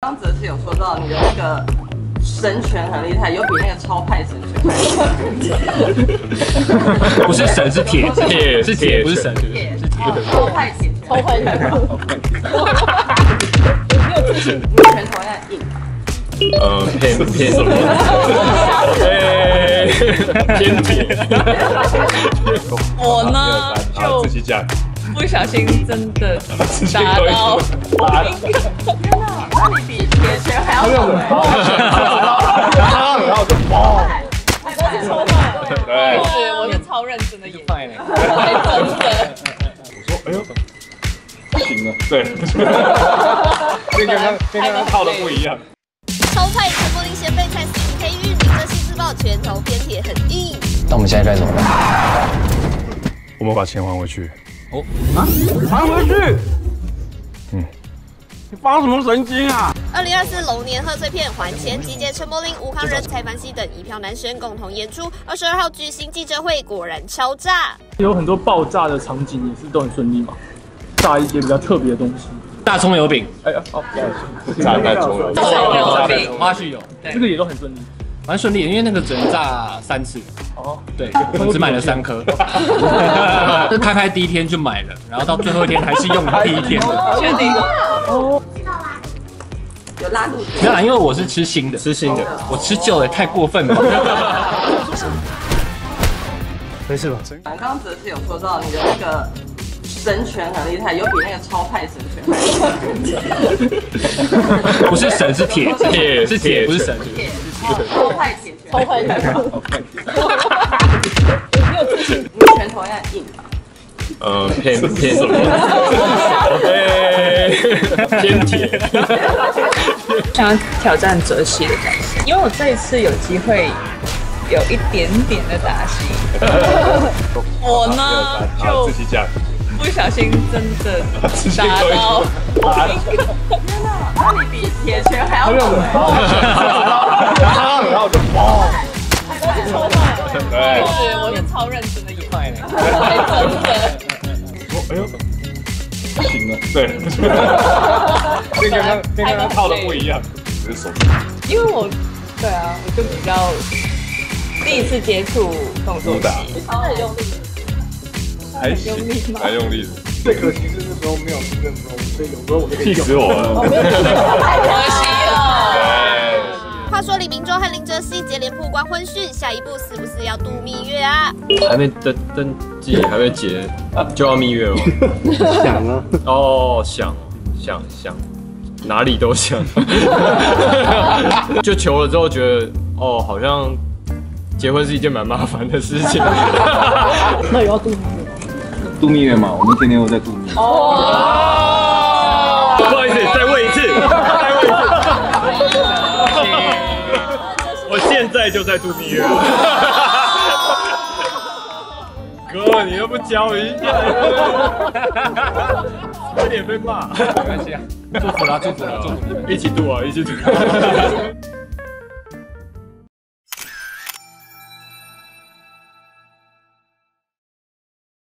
刚哲是有说到你的那个神拳很厉害，有比那个超派神拳。不是神是铁，是铁是铁，不是神，是铁是铁。哦超派铁拳，超派铁拳。你拳头要硬，呃，偏偏什么？对，偏铁。我呢就自己讲。不小心真的 打到，你比铁拳还要猛哎！然后就砰。对。是我是超认真的演，还真的。我说，哎呦，不行了。对。跟刚刚跟刚刚套的不一样。超派陈柏霖先辈蔡思宇黑玉林这新自爆拳头偏铁很硬。那我们现在该怎么办？我们把钱还回去。哦啊，还回去？嗯，你发什么神经啊？二零二四龙年贺岁片还钱集结陈柏霖、吴康仁、蔡凡熙等一票男神共同演出。二十二号举行记者会，果然敲炸。有很多爆炸的场景也是都很顺利嘛，炸一些比较特别的东西。大葱油饼，哎呀，好，炸大葱油饼，油饼，花絮有，这个也都很顺利。蛮顺利的，因为那个只能炸三次。哦，对，我只买了三颗。就开拍第一天就买了，然后到最后一天还是用第一天的。确定？哦，有拉肚子。没有啦，因为我是吃新的，吃新的，我吃旧的太过分了。没事吧？刚刚只是有说到你的那个神拳很厉害，有比那个超派神拳。不是神是铁，铁是铁，不是神。铁，超派铁拳，超派铁拳。你拳头要硬吧？呃，偏偏什么？偏铁。想要挑战哲西的感觉，因为我这一次有机会有一点点的打戏。我呢就自己讲，不小心真的打到。天哪，那你比铁拳还要猛。然后就砰。对，是我是超认真的演，还真的。我哎呦，不行了。对。跟刚刚跟刚刚套的。不一样，只是手。因为我，对啊，我就比较第一次接触动作戏，很用力，还行，还用力。最可惜是那时候没有跟踪，所以有时候我就气死我了，太可惜了。话说李明洲和林哲熹接连曝光婚讯，下一步是不是要度蜜月啊？还没登登记，还没结，就要蜜月了。想啊，哦，想想想，哪里都想。就求了之后，觉得哦，好像结婚是一件蛮麻烦的事情。那也要度蜜月？度蜜月嘛，我们天天都在度蜜月。哦，不好意思，再问一次，再问一次。我现在就在度蜜月。哥，你又不教一下，差点被骂。没关系啊，祝福啦，祝福啦，祝福你们一起度啊，一起度。